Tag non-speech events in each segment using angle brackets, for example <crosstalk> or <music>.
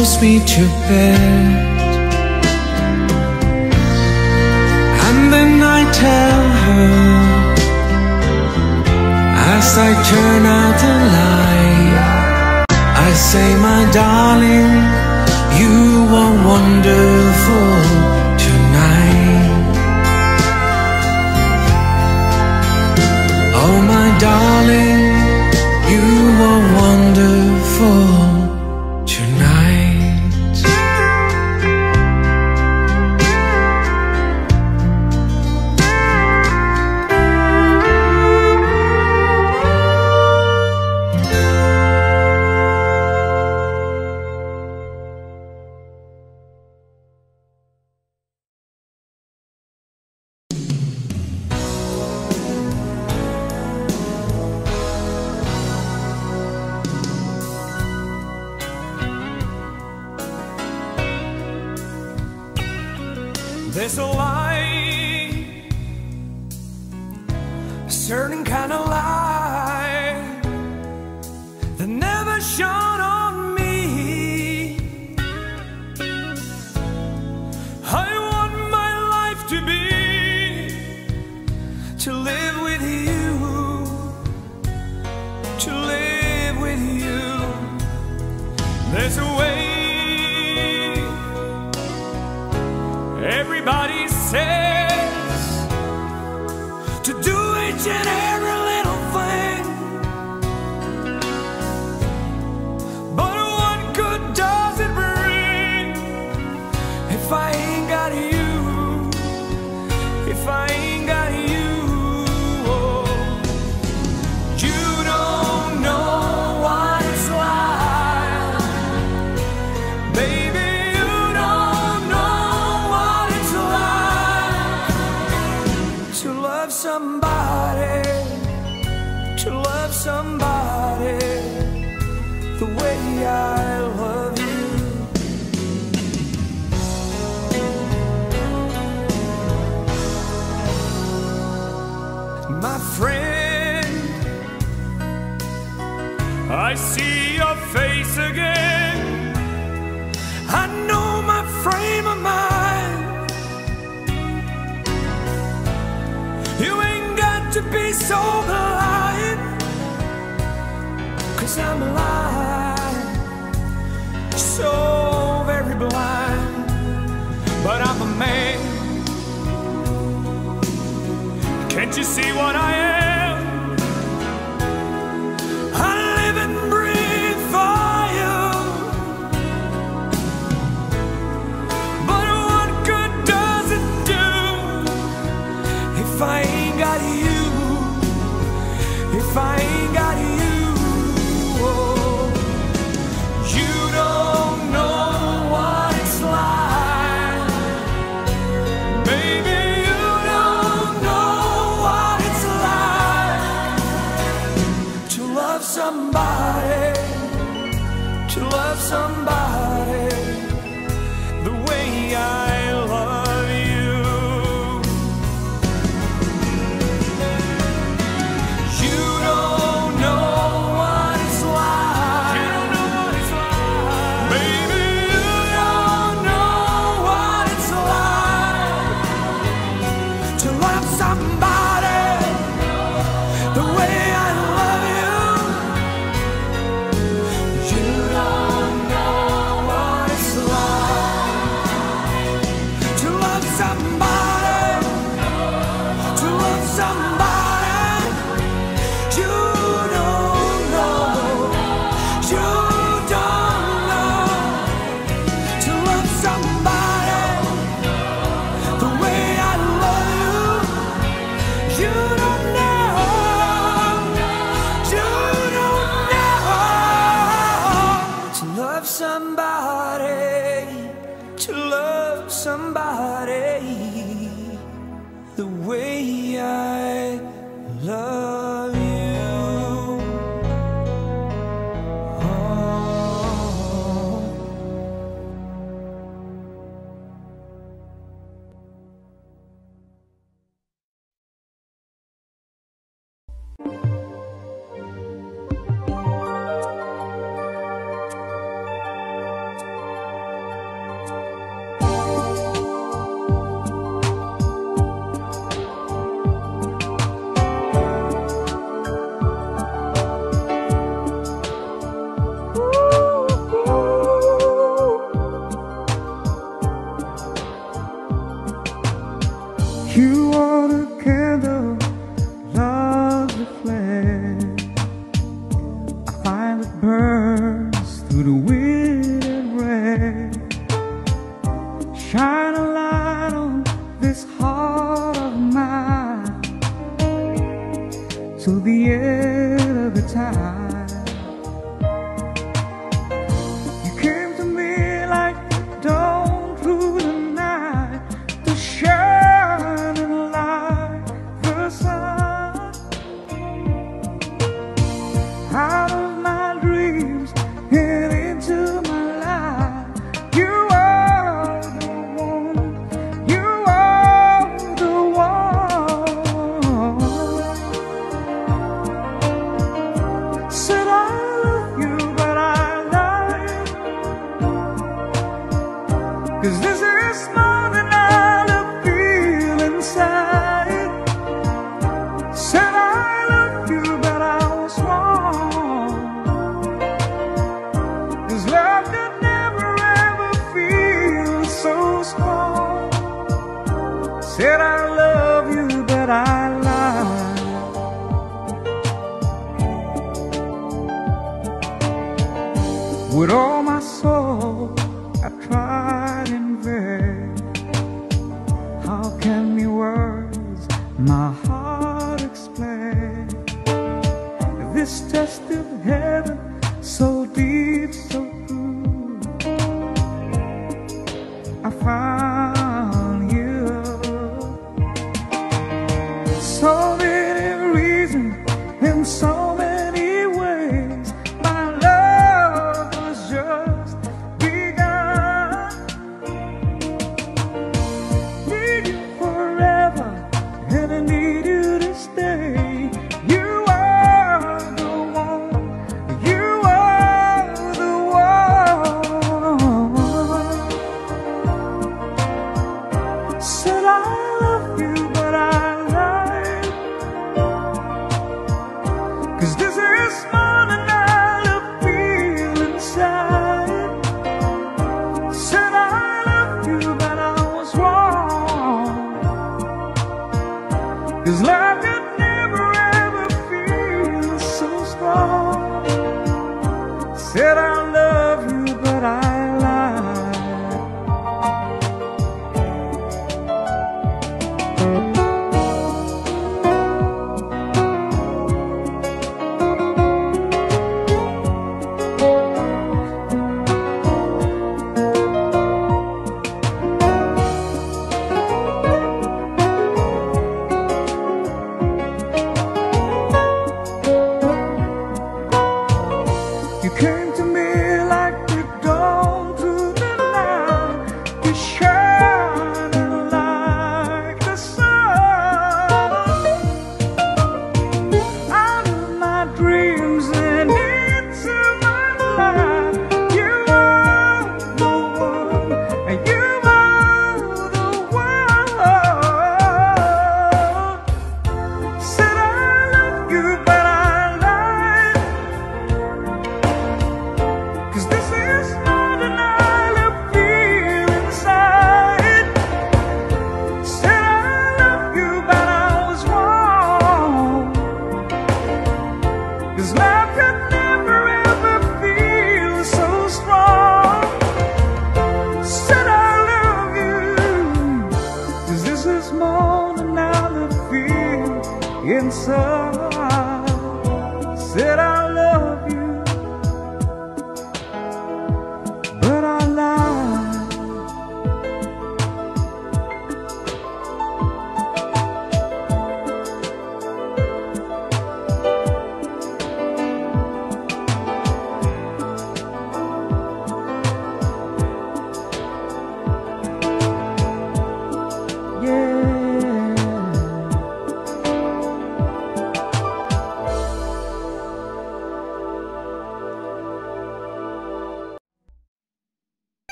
so sweet your bed. And then I tell her As I turn out the light I say, my darling You are wonderful tonight. Oh, my darling You are wonderful. Can't you see what I am? Till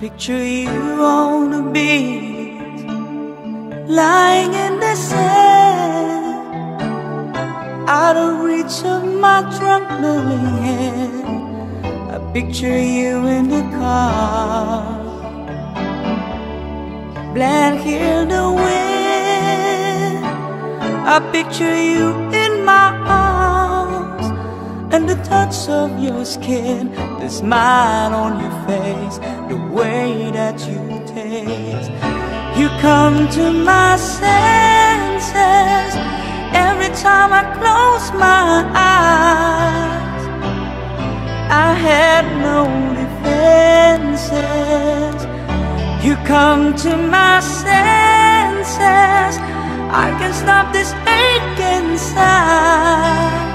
picture you on the beach, lying in the sand, out of reach of my trembling hand. I picture you in the car, blend hear the wind. I picture you the touch of your skin, the smile on your face, the way that you taste. You come to my senses every time I close my eyes. I had no defenses. You come to my senses. I can stop this ache inside.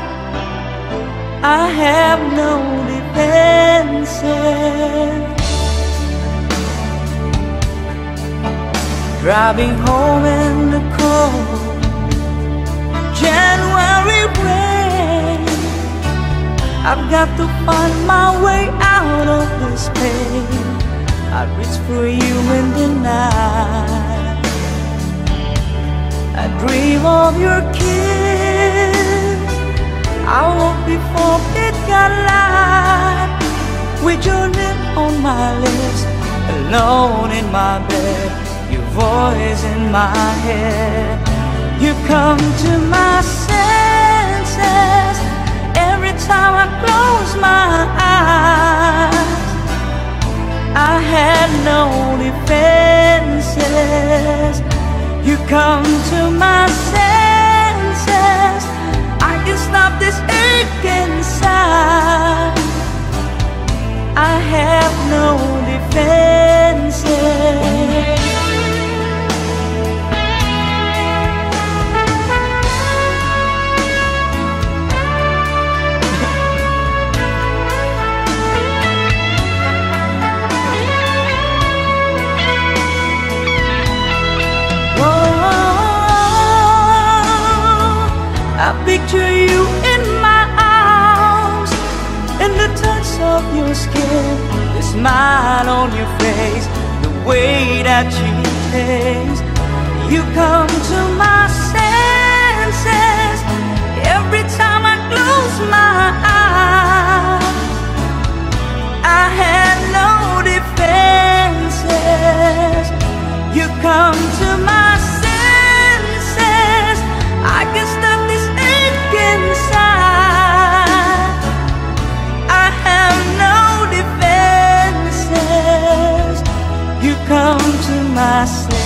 I have no defenses. Driving home in the cold January rain. I've got to find my way out of this pain. I reach for you in the night. I dream of your kiss. I before be got light with your lip on my lips, alone in my bed, your voice in my head. You come to my senses every time I close my eyes. I had no defenses. You come to my senses. Stop this ache inside. I have no defenses. <laughs> I picture you in my arms, in the touch of your skin, the smile on your face, the way that you taste. You come to my senses every time I close my eyes. I had no defenses. You come to my You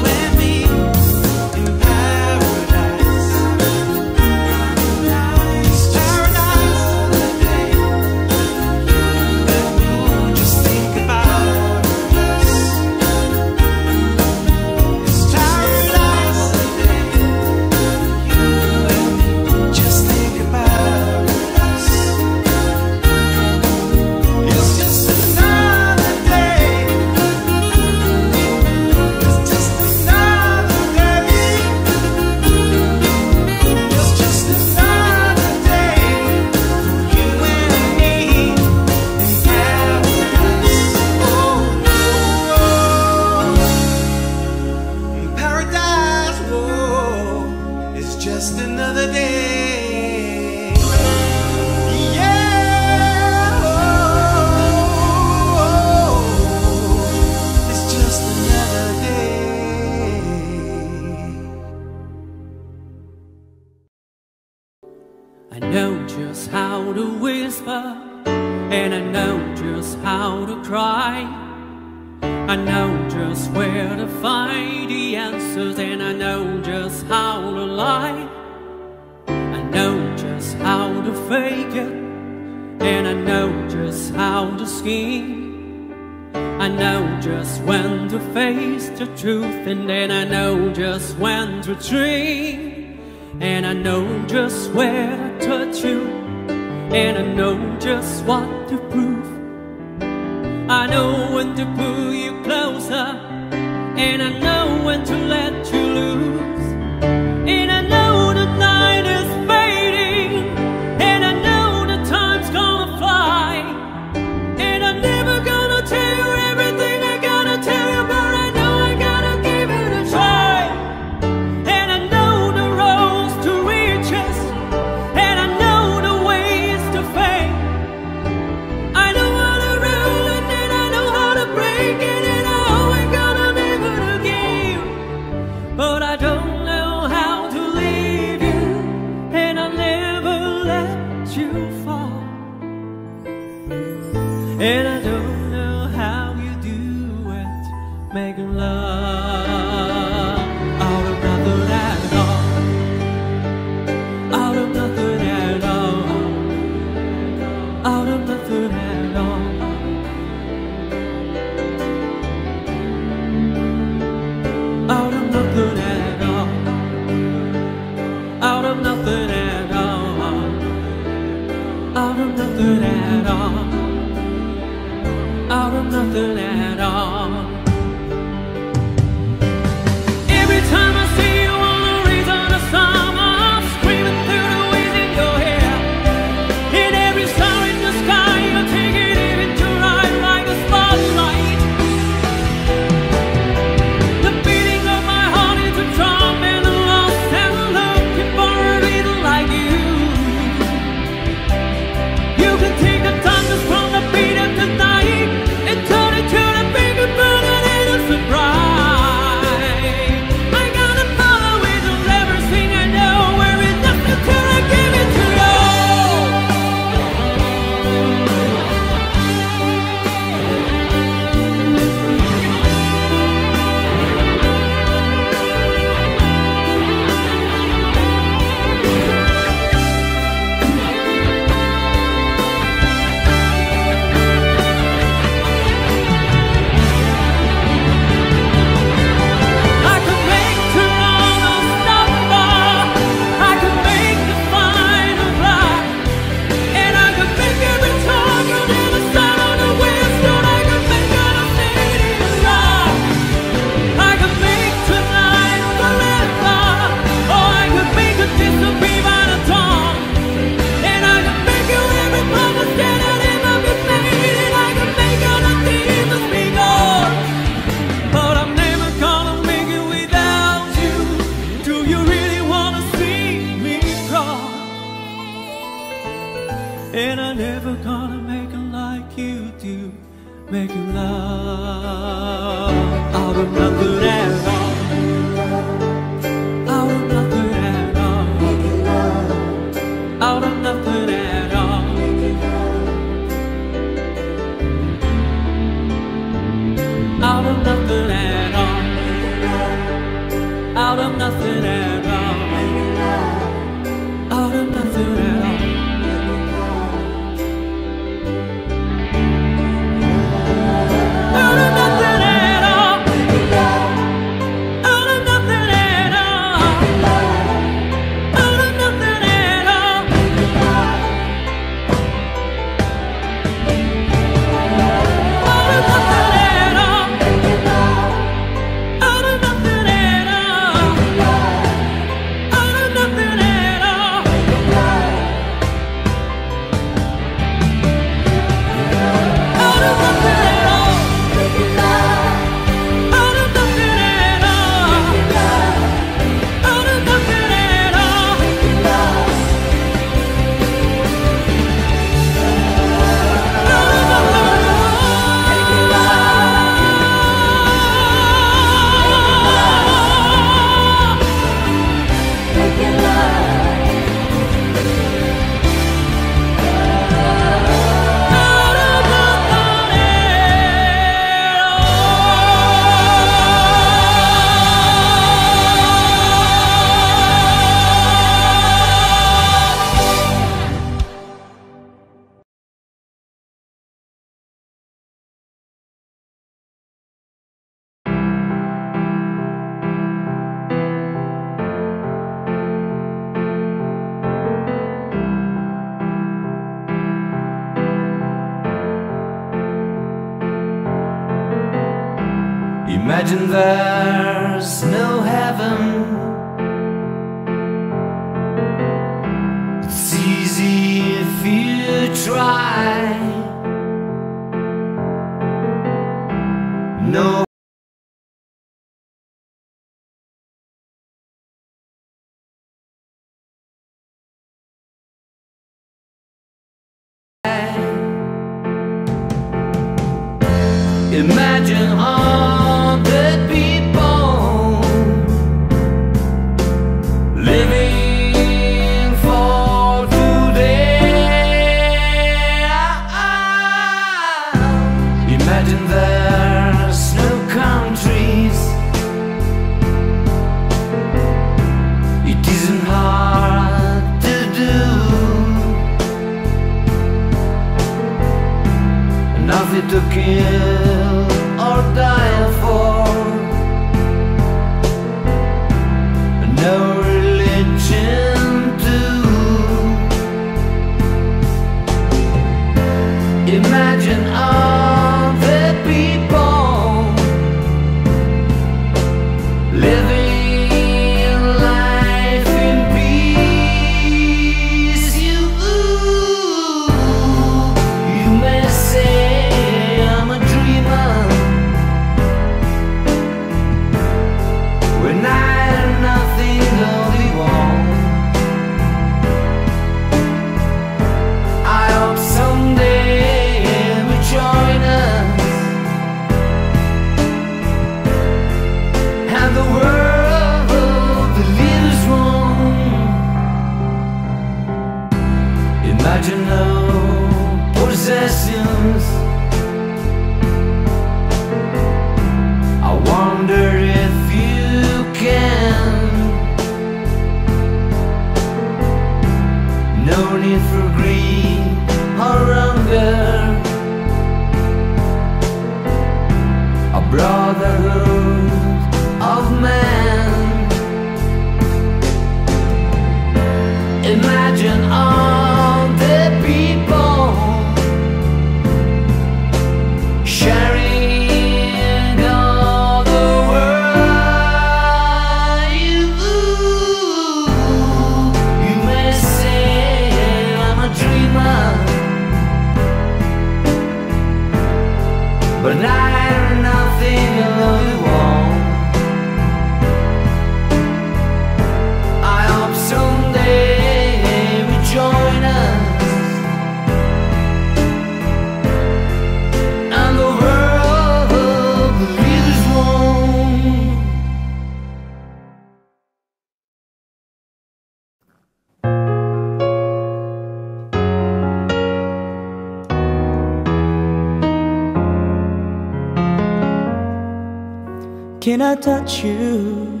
I touch you?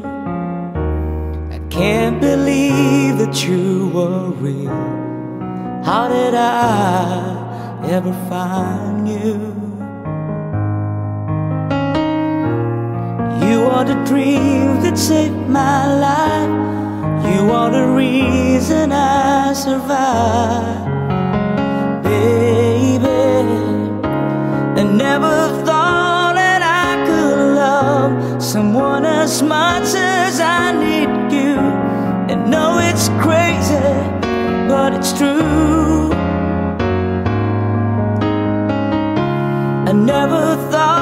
I can't believe that you were real. How did I ever find you? You are the dream that saved my life. You are the reason I survive, baby. I never someone as much as I need you. And know it's crazy, but it's true. I never thought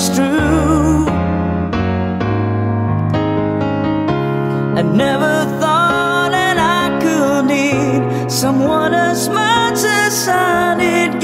it's true. I never thought that I could need someone as much as I need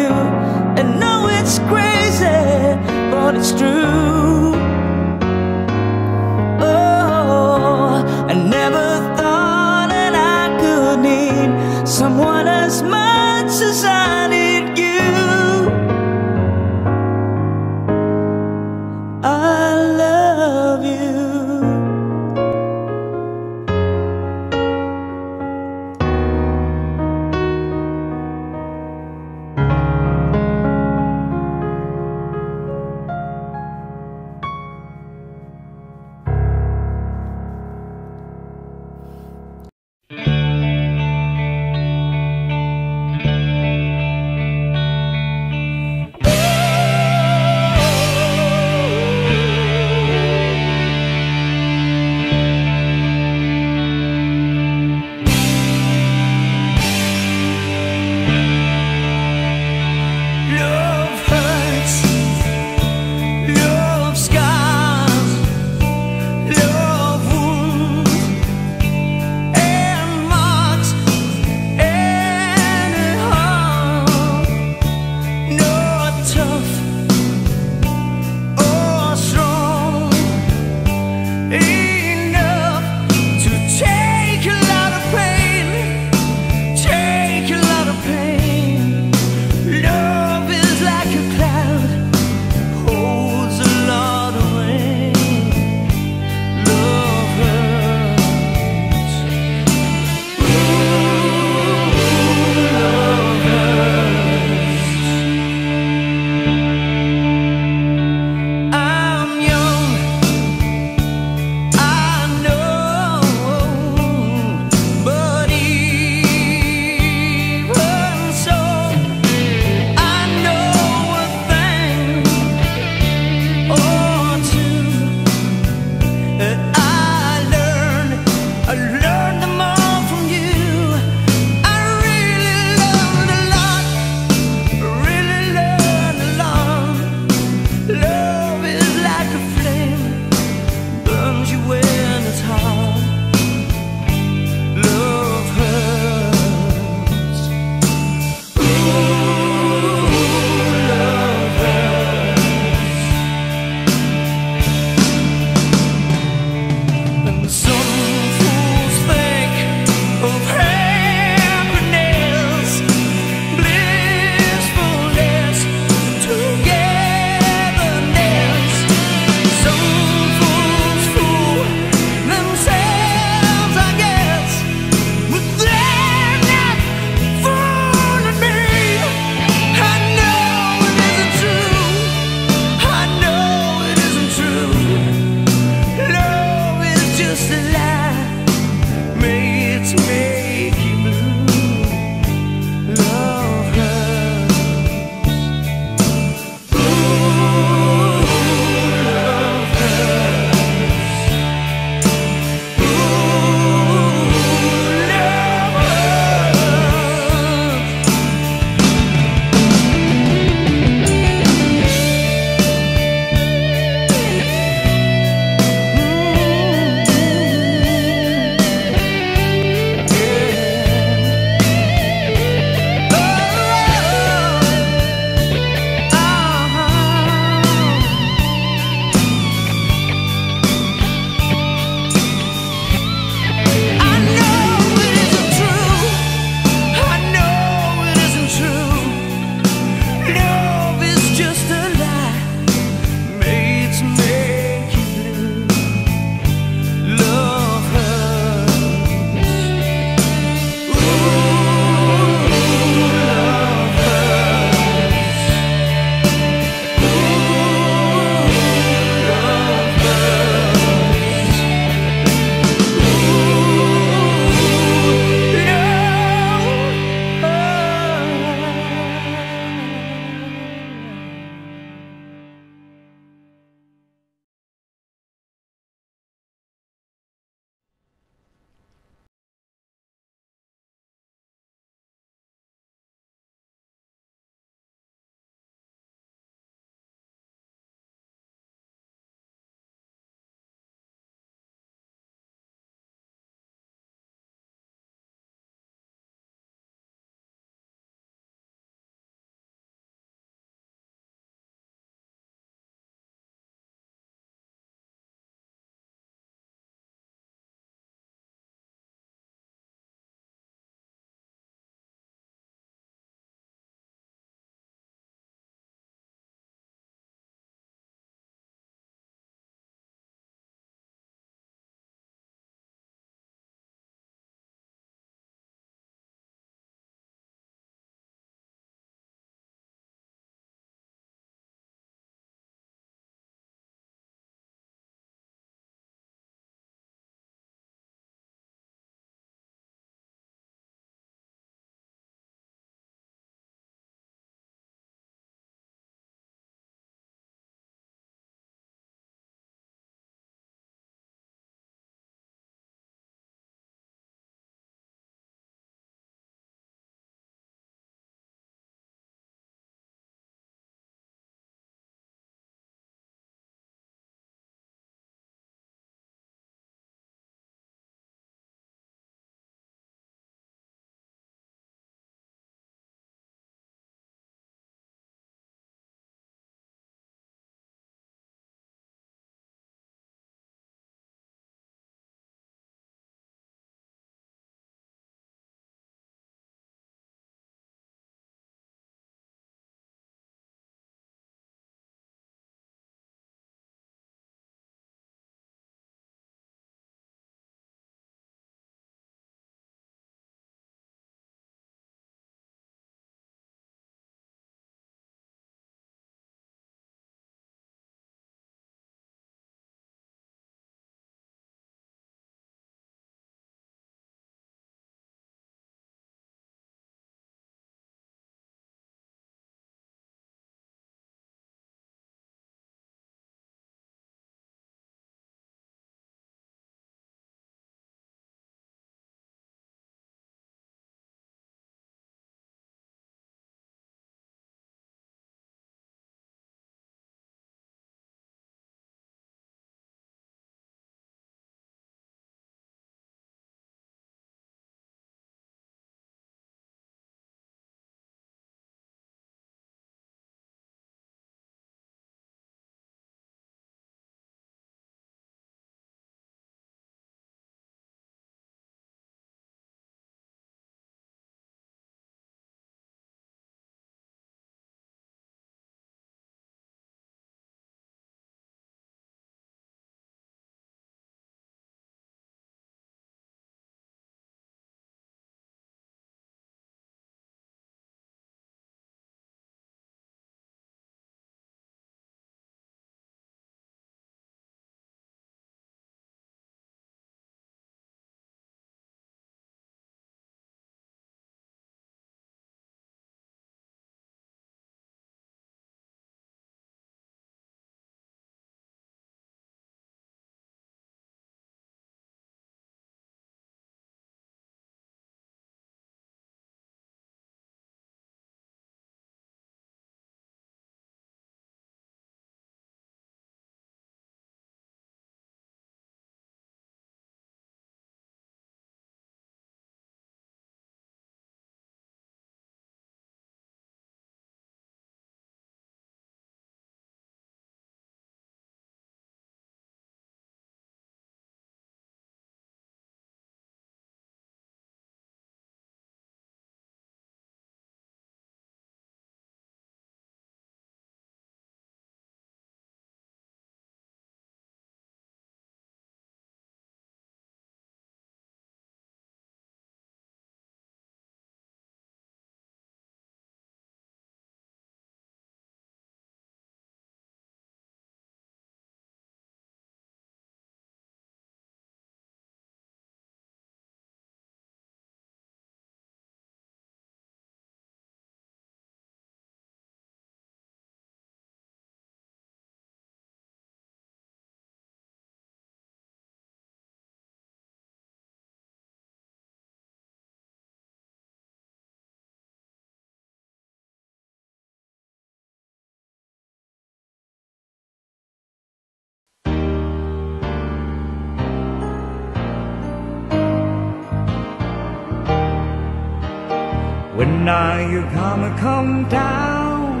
When are you gonna come down?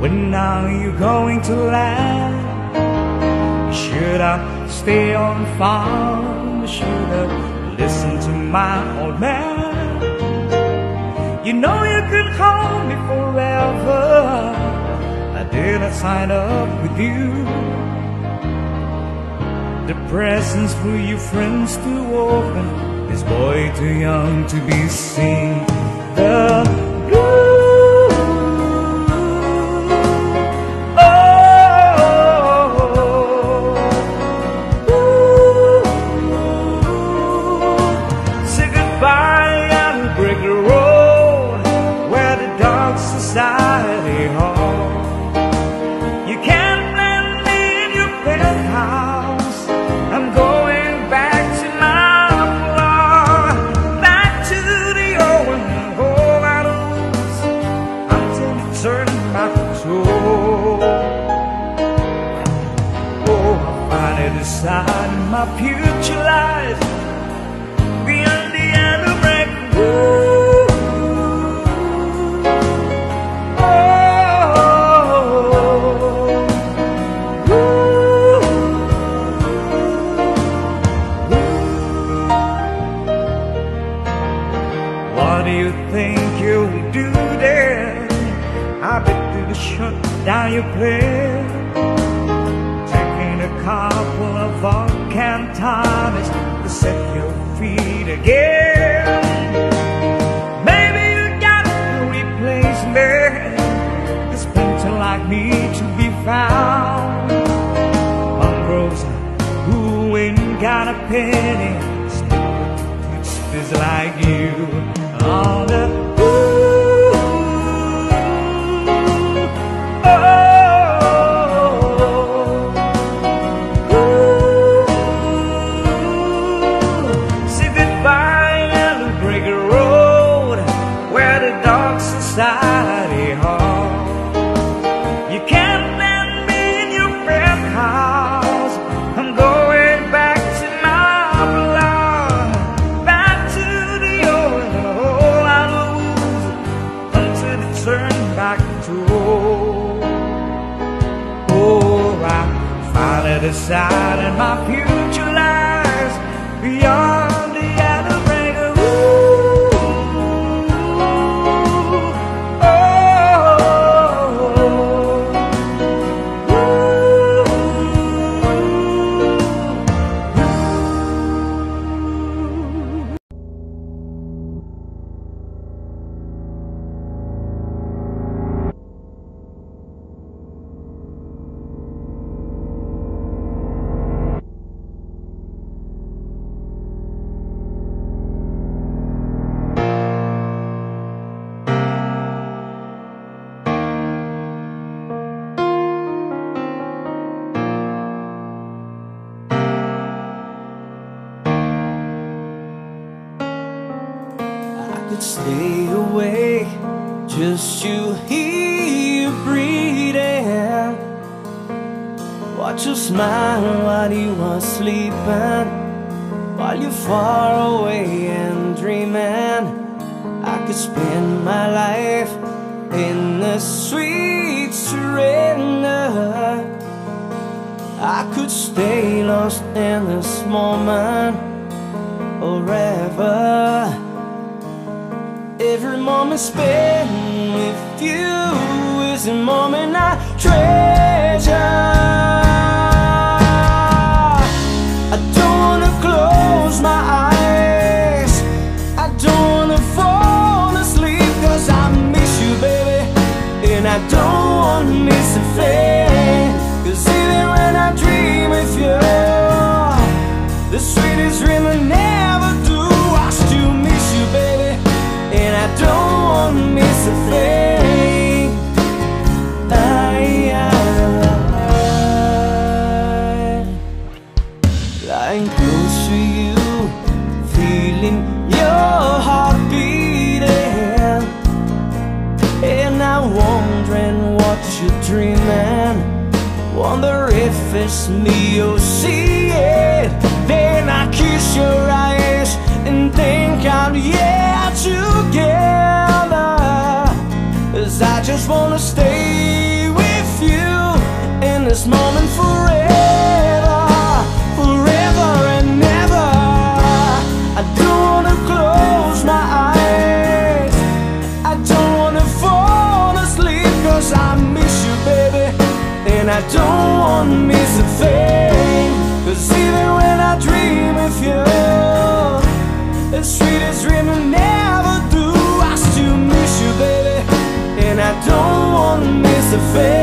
When are you going to land? Should I stay on farm? Should I listen to my old man? You know you could hold me forever. I didn't sign up with you. The presents for your friends to open. This boy too young to be seen. The stay awake just to hear you breathing. Watch you smile while you are sleeping, while you're far away and dreaming. I could spend my life in the sweet surrender. I could stay lost in this moment forever. Every moment spent with you is a moment I treasure. I don't wanna close my eyes. I don't wanna fall asleep cause I miss you, baby. And I don't wanna miss a thing. Wanna miss. I, I, lying close to you, feeling your heart beating, and I'm wondering what you're dreaming. Wonder if it's me miss a even when I dream of you The sweetest dream I never do. I still miss you, baby And I don't wanna miss a thing.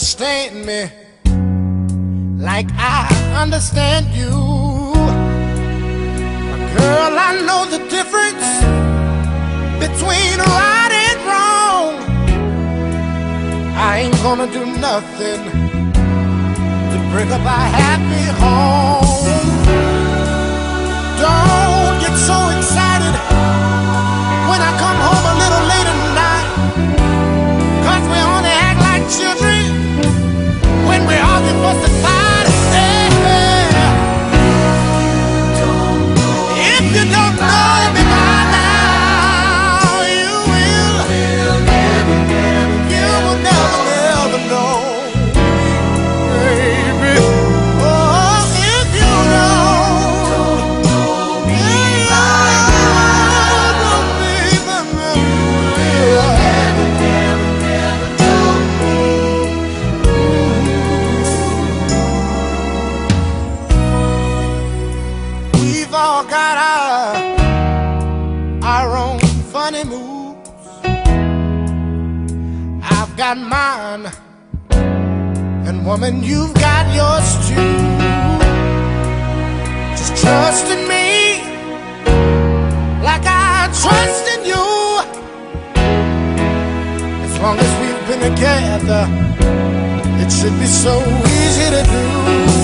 Understand me like I understand you. Girl, I know the difference between right and wrong. I ain't gonna do nothing to bring up a happy home. Don't get so excited when I come home a little late at night. Cause we only act like children when we argue, fuss, and you've got yours too. Just trust in me, like I trust in you. As long as we've been together, it should be so easy to do.